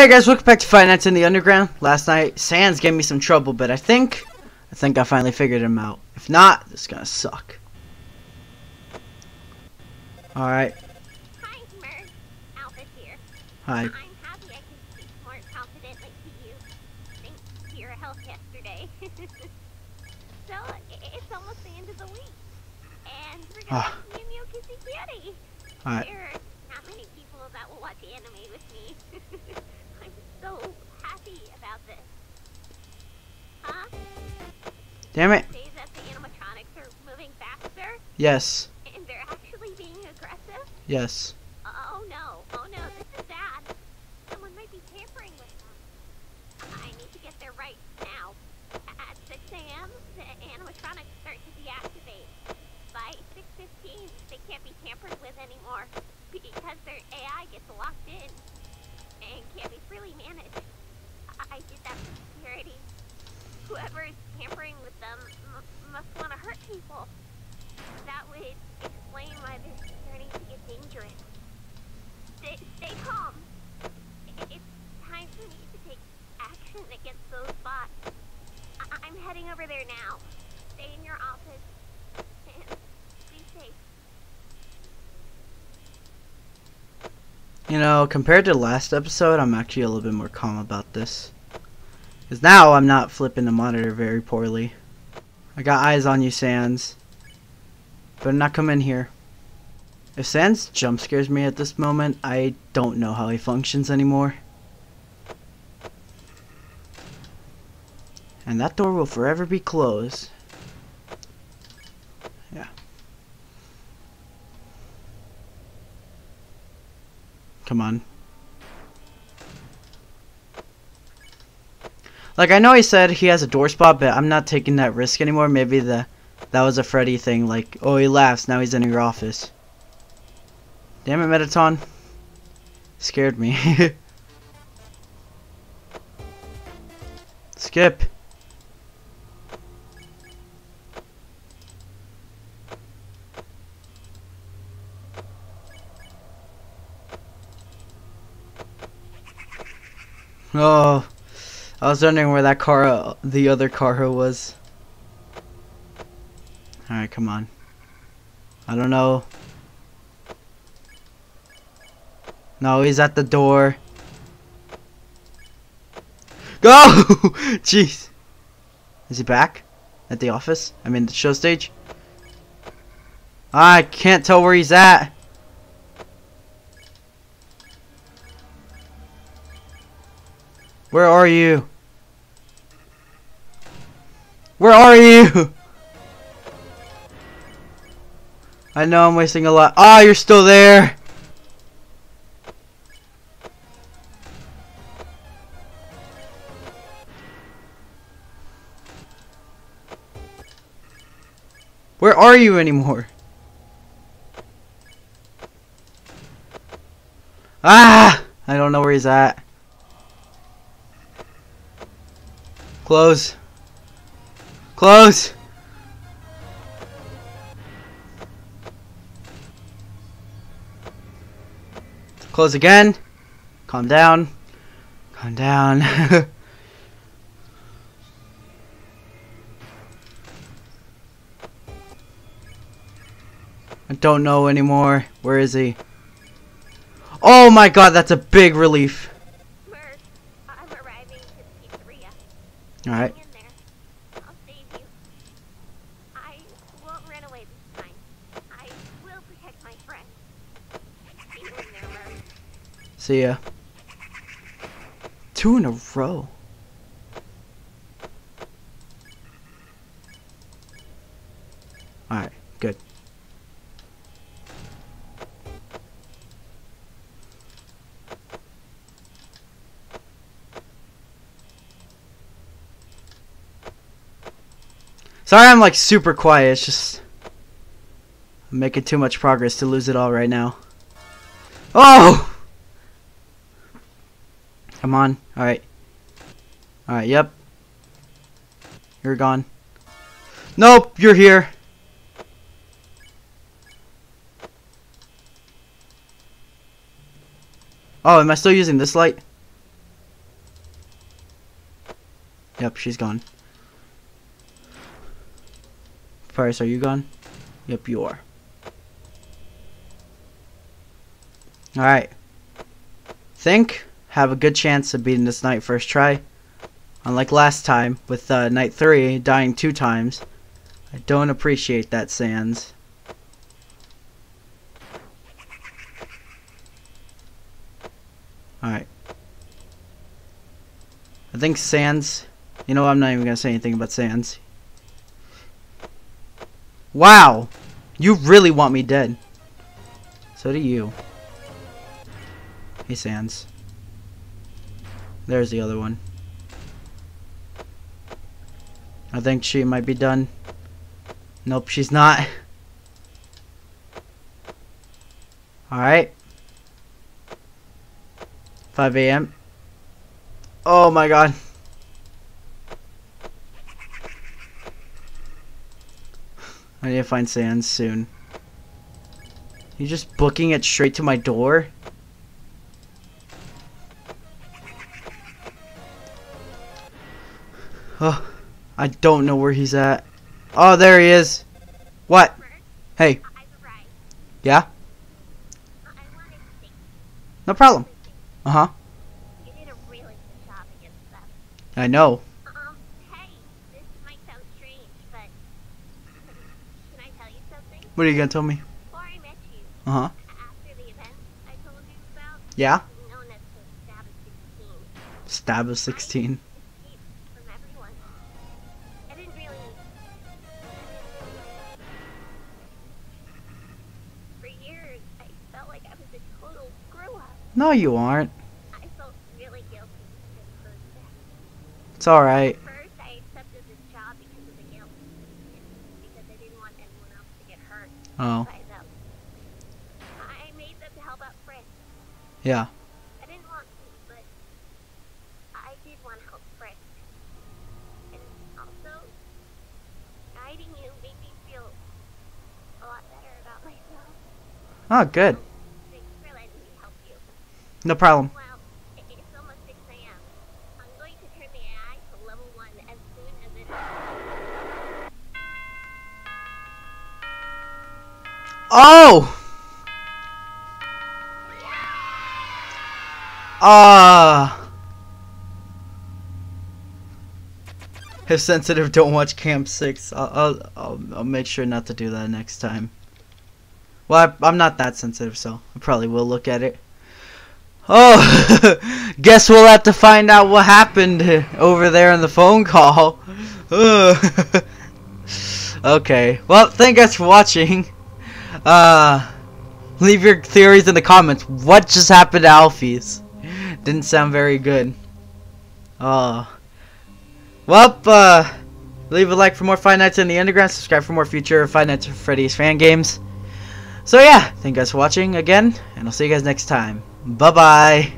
Hey guys, welcome back to Five Nights in the Underground. Last night, Sans gave me some trouble, but I think, I think I finally figured him out. If not, this is gonna suck. Alright, Hi, Merg. Here. hi. I'm happy I can speak more confidently to you. Thanks to your help yesterday. so, it's almost the end of the week. And we're gonna Ah. have Mew Mew Kissy Cutie. Alright. There are not many people that will watch anime with me. I'm so happy about this. Huh? Damn it. Say that the animatronics are moving faster Yes, and they're actually being aggressive? yes. Oh no, oh no, this is bad. Someone might be tampering with them. I need to get there right now. At 6 a.m., the animatronics start to deactivate. By 6.15, they can't be tampered with anymore because their AI gets locked in and can't be. That security. Whoever is tampering with them must want to hurt people. That would explain why they're starting to get dangerous. Stay, stay calm. It's time for me to take action against those bots. I- I'm heading over there now. Stay in your office be safe. You know, compared to last episode, I'm actually a little bit more calm about this. Because now I'm not flipping the monitor very poorly. I got eyes on you, Sans. Better not come in here. If Sans jump scares me at this moment, I don't know how he functions anymore. And that door will forever be closed. Yeah. Come on. Like I know he said he has a door spot, but I'm not taking that risk anymore. Maybe the that was a Freddy thing. Like, oh, he laughs. Now he's in your office. Damn it, Mettaton. Scared me. Skip. Oh, I was wondering where that car, the other car was. Alright, come on. I don't know. No, he's at the door. Go! Jeez. Is he back? At the office? I mean, the show stage? I can't tell where he's at. Where are you? Where are you? I know I'm wasting a lot. Ah, you're still there. Where are you anymore? Ah! I don't know where he's at. Close. Close. Close again. Calm down. Calm down. I don't know anymore. Where is he? Oh my god, that's a big relief. Merg, I'm arriving to Alright. Hang in there. I'll save you. I won't run away this time. I will protect my friend. See you in there, Merg. See ya. Two in a row. Alright, good. Sorry I'm like super quiet, it's just I'm making too much progress to lose it all right now. Oh! Come on. Alright. Alright, yep. You're gone. Nope, you're here. Oh, am I still using this light? Yep, she's gone. Paris, are you gone? Yep, you are. Alright. Think have a good chance of beating this knight first try. Unlike last time, with uh, night 3 dying two times. I don't appreciate that, Sans. Alright. I think Sans... You know, I'm not even going to say anything about Sans. Wow! You really want me dead. So do you. Hey, Sans. There's the other one. I think she might be done. Nope, she's not. Alright. 5 a.m. Oh my god. I need to find Sans soon. You just booking it straight to my door? I don't know where he's at. Oh, there he is. What? Hey. Yeah? No problem. Uh-huh. I know. What are you gonna tell me? You, told you about, Yeah? Stab of 16, Stab of 16. Like I was a total screw-up. No, you aren't. I felt really guilty. It's alright. First, I accepted this job because of the guilt. Because I didn't want anyone else to get hurt Oh, by them. Um, I made them to help out yeah. I didn't want to, but I did want to help Frisk. And also, guiding you made me feel a lot better about myself. Oh, good. Thanks for letting me help you. No problem. Well, it's almost 6 a.m. I'm going to turn the AI to level 1 as soon as it Oh! Ah. if sensitive, don't watch Camp 6. I'll, I'll, I'll, I'll make sure not to do that next time. Well, I, I'm not that sensitive, so I probably will look at it. Oh, guess we'll have to find out what happened over there in the phone call. Okay, well, thank you guys for watching. Uh, leave your theories in the comments. What just happened to Alphys? Didn't sound very good. Uh, well, uh, leave a like for more Five Nights in the Underground. Subscribe for more future Five Nights at Freddy's fan games. So yeah, thank you guys for watching again, and I'll see you guys next time. Bye bye.